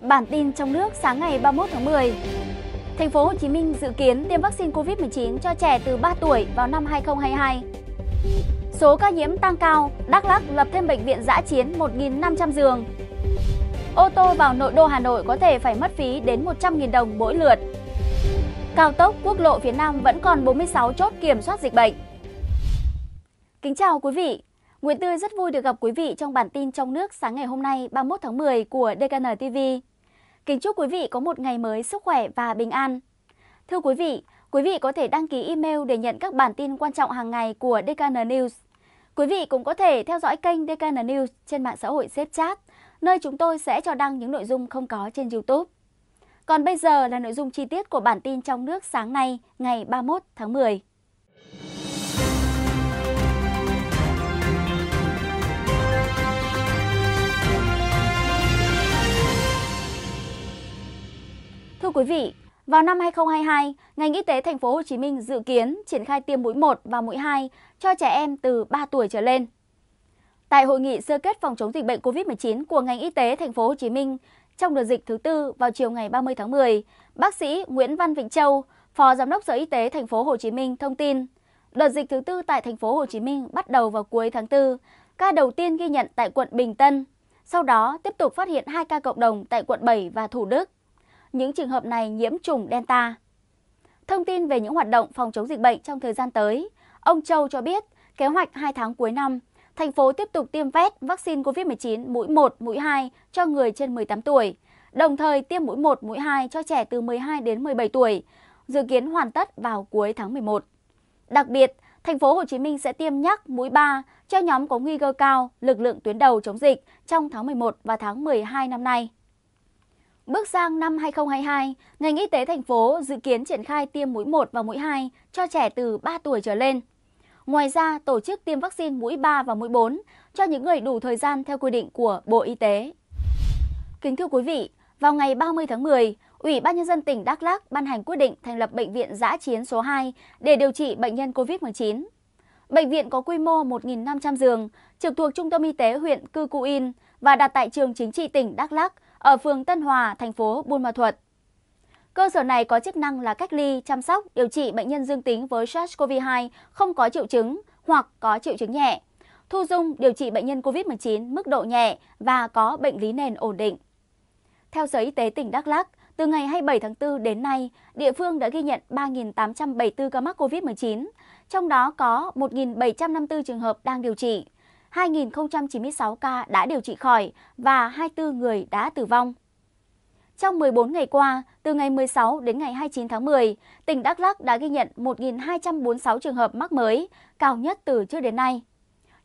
Bản tin trong nước sáng ngày 31 tháng 10. Thành phố Hồ Chí Minh dự kiến tiêm vaccine COVID-19 cho trẻ từ 3 tuổi vào năm 2022. Số ca nhiễm tăng cao, Đắk Lắk lập thêm bệnh viện giã chiến 1.500 giường. Ô tô vào nội đô Hà Nội có thể phải mất phí đến 100.000 đồng mỗi lượt. Cao tốc quốc lộ phía Nam vẫn còn 46 chốt kiểm soát dịch bệnh. Kính chào quý vị. Nguyễn Tươi rất vui được gặp quý vị trong bản tin trong nước sáng ngày hôm nay 31 tháng 10 của DKN TV. Kính chúc quý vị có một ngày mới sức khỏe và bình an. Thưa quý vị, quý vị có thể đăng ký email để nhận các bản tin quan trọng hàng ngày của DKN News. Quý vị cũng có thể theo dõi kênh DKN News trên mạng xã hội Chat, nơi chúng tôi sẽ cho đăng những nội dung không có trên YouTube. Còn bây giờ là nội dung chi tiết của bản tin trong nước sáng nay, ngày 31 tháng 10. Thưa quý vị, vào năm 2022, ngành y tế thành phố Hồ Chí Minh dự kiến triển khai tiêm mũi 1 và mũi 2 cho trẻ em từ 3 tuổi trở lên. Tại hội nghị sơ kết phòng chống dịch bệnh COVID-19 của ngành y tế thành phố Hồ Chí Minh trong đợt dịch thứ tư vào chiều ngày 30 tháng 10, bác sĩ Nguyễn Văn Vịnh Châu, Phó Giám đốc Sở Y tế thành phố Hồ Chí Minh thông tin, đợt dịch thứ tư tại thành phố Hồ Chí Minh bắt đầu vào cuối tháng 4, ca đầu tiên ghi nhận tại quận Bình Tân, sau đó tiếp tục phát hiện 2 ca cộng đồng tại quận 7 và Thủ Đức những trường hợp này nhiễm trùng Delta. Thông tin về những hoạt động phòng chống dịch bệnh trong thời gian tới, ông Châu cho biết kế hoạch 2 tháng cuối năm, thành phố tiếp tục tiêm vét vaccine COVID-19 mũi 1, mũi 2 cho người trên 18 tuổi, đồng thời tiêm mũi 1, mũi 2 cho trẻ từ 12 đến 17 tuổi, dự kiến hoàn tất vào cuối tháng 11. Đặc biệt, thành phố Hồ Chí Minh sẽ tiêm nhắc mũi 3 cho nhóm có nguy cơ cao, lực lượng tuyến đầu chống dịch trong tháng 11 và tháng 12 năm nay. Bước sang năm 2022, ngành y tế thành phố dự kiến triển khai tiêm mũi 1 và mũi 2 cho trẻ từ 3 tuổi trở lên. Ngoài ra, tổ chức tiêm vaccine mũi 3 và mũi 4 cho những người đủ thời gian theo quy định của Bộ Y tế. Kính thưa quý vị, vào ngày 30 tháng 10, Ủy ban Nhân dân tỉnh Đắk Lắk ban hành quyết định thành lập Bệnh viện giã chiến số 2 để điều trị bệnh nhân COVID-19. Bệnh viện có quy mô 1.500 giường, trực thuộc Trung tâm Y tế huyện Cư Cu In và đặt tại trường chính trị tỉnh Đắk Lắk ở phường Tân Hòa, thành phố Buôn Ma Thuột. Cơ sở này có chức năng là cách ly, chăm sóc, điều trị bệnh nhân dương tính với SARS-CoV-2 không có triệu chứng hoặc có triệu chứng nhẹ, thu dung điều trị bệnh nhân COVID-19 mức độ nhẹ và có bệnh lý nền ổn định. Theo Sở Y tế tỉnh Đắk Lắk, từ ngày 27 tháng 4 đến nay, địa phương đã ghi nhận 3.874 ca mắc COVID-19, trong đó có 1.754 trường hợp đang điều trị, 2.096 ca đã điều trị khỏi và 24 người đã tử vong. Trong 14 ngày qua, từ ngày 16 đến ngày 29 tháng 10, tỉnh Đắk Lắk đã ghi nhận 1.246 trường hợp mắc mới, cao nhất từ trước đến nay.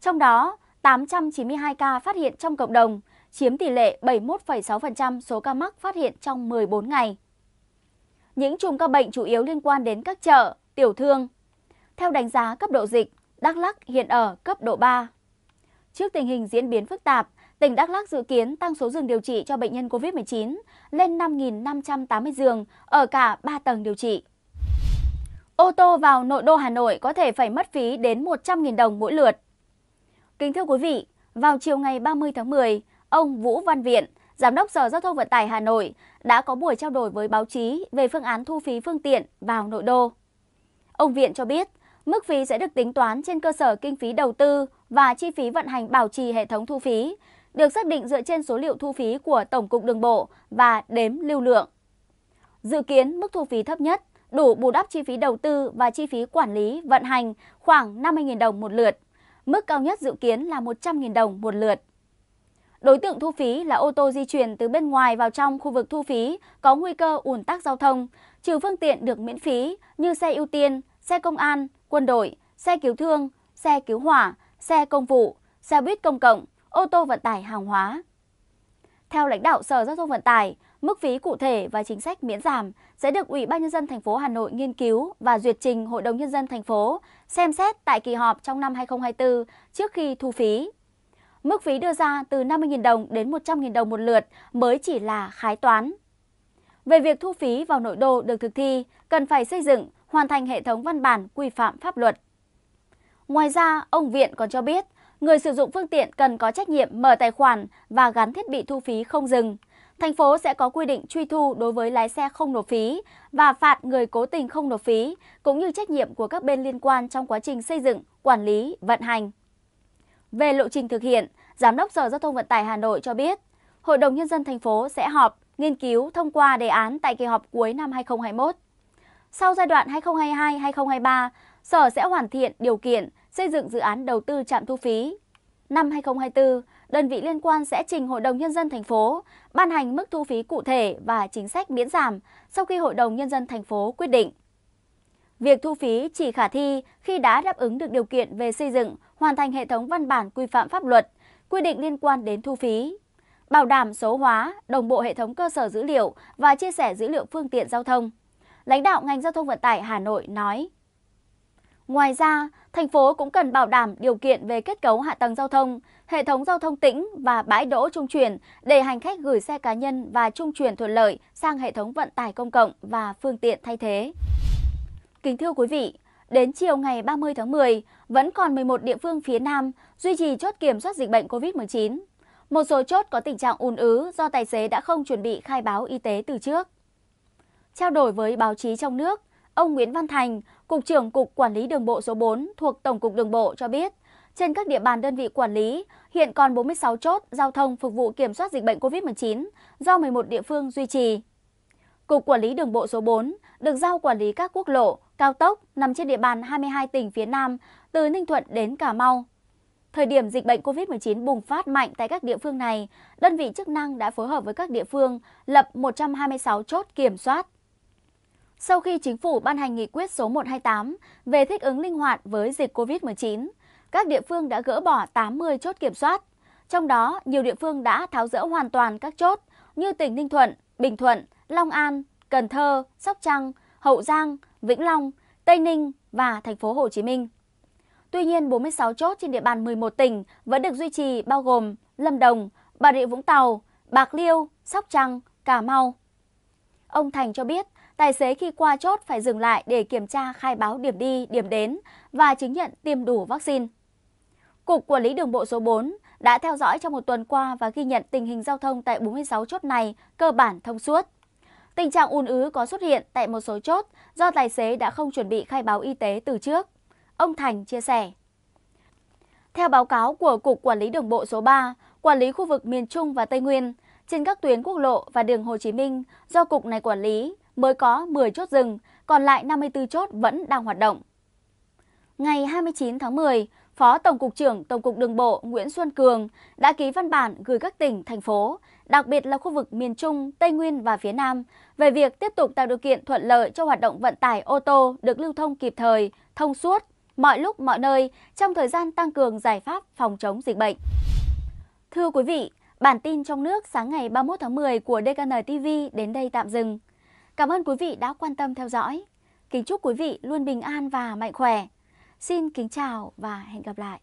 Trong đó, 892 ca phát hiện trong cộng đồng, chiếm tỷ lệ 71,6% số ca mắc phát hiện trong 14 ngày. Những chùm ca bệnh chủ yếu liên quan đến các chợ, tiểu thương. Theo đánh giá cấp độ dịch, Đắk Lắk hiện ở cấp độ 3. Trước tình hình diễn biến phức tạp, tỉnh Đắk Lắk dự kiến tăng số giường điều trị cho bệnh nhân COVID-19 lên 5.580 giường ở cả 3 tầng điều trị. Ô tô vào nội đô Hà Nội có thể phải mất phí đến 100.000 đồng mỗi lượt. Kính thưa quý vị, vào chiều ngày 30 tháng 10, ông Vũ Văn Viện, Giám đốc Sở Giao thông Vận tải Hà Nội đã có buổi trao đổi với báo chí về phương án thu phí phương tiện vào nội đô. Ông Viện cho biết, Mức phí sẽ được tính toán trên cơ sở kinh phí đầu tư và chi phí vận hành bảo trì hệ thống thu phí, được xác định dựa trên số liệu thu phí của Tổng cục Đường bộ và đếm lưu lượng. Dự kiến mức thu phí thấp nhất đủ bù đắp chi phí đầu tư và chi phí quản lý vận hành khoảng 50.000 đồng một lượt. Mức cao nhất dự kiến là 100.000 đồng một lượt. Đối tượng thu phí là ô tô di chuyển từ bên ngoài vào trong khu vực thu phí có nguy cơ ùn tắc giao thông, trừ phương tiện được miễn phí như xe ưu tiên, xe công an, quân đội, xe cứu thương, xe cứu hỏa, xe công vụ, xe buýt công cộng, ô tô vận tải hàng hóa. Theo lãnh đạo Sở Giao thông Vận tải, mức phí cụ thể và chính sách miễn giảm sẽ được Ủy ban nhân dân thành phố Hà Nội nghiên cứu và duyệt trình Hội đồng nhân dân thành phố xem xét tại kỳ họp trong năm 2024 trước khi thu phí. Mức phí đưa ra từ 50.000 đồng đến 100.000 đồng một lượt mới chỉ là khái toán. Về việc thu phí vào nội đô được thực thi, cần phải xây dựng hoàn thành hệ thống văn bản quy phạm pháp luật. Ngoài ra, ông Viện còn cho biết, người sử dụng phương tiện cần có trách nhiệm mở tài khoản và gắn thiết bị thu phí không dừng. thành phố sẽ có quy định truy thu đối với lái xe không nộp phí và phạt người cố tình không nộp phí, cũng như trách nhiệm của các bên liên quan trong quá trình xây dựng, quản lý, vận hành. Về lộ trình thực hiện, Giám đốc Sở Giao thông Vận tải Hà Nội cho biết, Hội đồng Nhân dân thành phố sẽ họp, nghiên cứu thông qua đề án tại kỳ họp cuối năm 2021. Sau giai đoạn 2022-2023, Sở sẽ hoàn thiện điều kiện xây dựng dự án đầu tư trạm thu phí. Năm 2024, đơn vị liên quan sẽ trình Hội đồng Nhân dân thành phố ban hành mức thu phí cụ thể và chính sách miễn giảm sau khi Hội đồng Nhân dân thành phố quyết định. Việc thu phí chỉ khả thi khi đã đáp ứng được điều kiện về xây dựng, hoàn thành hệ thống văn bản quy phạm pháp luật, quy định liên quan đến thu phí, bảo đảm số hóa, đồng bộ hệ thống cơ sở dữ liệu và chia sẻ dữ liệu phương tiện giao thông. Lãnh đạo ngành giao thông vận tải Hà Nội nói. Ngoài ra, thành phố cũng cần bảo đảm điều kiện về kết cấu hạ tầng giao thông, hệ thống giao thông tĩnh và bãi đỗ trung chuyển để hành khách gửi xe cá nhân và trung chuyển thuận lợi sang hệ thống vận tải công cộng và phương tiện thay thế. Kính thưa quý vị, đến chiều ngày 30 tháng 10, vẫn còn 11 địa phương phía Nam duy trì chốt kiểm soát dịch bệnh COVID-19. Một số chốt có tình trạng ùn ứ do tài xế đã không chuẩn bị khai báo y tế từ trước. Trao đổi với báo chí trong nước, ông Nguyễn Văn Thành, Cục trưởng Cục Quản lý Đường bộ số 4 thuộc Tổng cục Đường bộ cho biết, trên các địa bàn đơn vị quản lý, hiện còn 46 chốt giao thông phục vụ kiểm soát dịch bệnh COVID-19 do 11 địa phương duy trì. Cục Quản lý Đường bộ số 4 được giao quản lý các quốc lộ, cao tốc nằm trên địa bàn 22 tỉnh phía Nam từ Ninh Thuận đến Cà Mau. Thời điểm dịch bệnh COVID-19 bùng phát mạnh tại các địa phương này, đơn vị chức năng đã phối hợp với các địa phương lập 126 chốt kiểm soát. Sau khi chính phủ ban hành nghị quyết số 128 về thích ứng linh hoạt với dịch COVID-19, các địa phương đã gỡ bỏ 80 chốt kiểm soát. Trong đó, nhiều địa phương đã tháo rỡ hoàn toàn các chốt như tỉnh Ninh Thuận, Bình Thuận, Long An, Cần Thơ, Sóc Trăng, Hậu Giang, Vĩnh Long, Tây Ninh và thành phố Hồ Chí Minh. Tuy nhiên, 46 chốt trên địa bàn 11 tỉnh vẫn được duy trì bao gồm Lâm Đồng, Bà Rịa Vũng Tàu, Bạc Liêu, Sóc Trăng, Cà Mau. Ông Thành cho biết, tài xế khi qua chốt phải dừng lại để kiểm tra khai báo điểm đi, điểm đến và chứng nhận tiêm đủ vaccine. Cục Quản lý Đường bộ số 4 đã theo dõi trong một tuần qua và ghi nhận tình hình giao thông tại 46 chốt này cơ bản thông suốt. Tình trạng ùn ứ có xuất hiện tại một số chốt do tài xế đã không chuẩn bị khai báo y tế từ trước. Ông Thành chia sẻ. Theo báo cáo của Cục Quản lý Đường bộ số 3, quản lý khu vực miền Trung và Tây Nguyên, trên các tuyến quốc lộ và đường Hồ Chí Minh do Cục này quản lý mới có 10 chốt dừng, còn lại 54 chốt vẫn đang hoạt động. Ngày 29 tháng 10, Phó Tổng cục trưởng Tổng cục Đường bộ Nguyễn Xuân Cường đã ký văn bản gửi các tỉnh, thành phố, đặc biệt là khu vực miền Trung, Tây Nguyên và phía Nam về việc tiếp tục tạo điều kiện thuận lợi cho hoạt động vận tải ô tô được lưu thông kịp thời, thông suốt, mọi lúc mọi nơi trong thời gian tăng cường giải pháp phòng chống dịch bệnh. Thưa quý vị, bản tin trong nước sáng ngày 31 tháng 10 của DKN TV đến đây tạm dừng. Cảm ơn quý vị đã quan tâm theo dõi. Kính chúc quý vị luôn bình an và mạnh khỏe. Xin kính chào và hẹn gặp lại.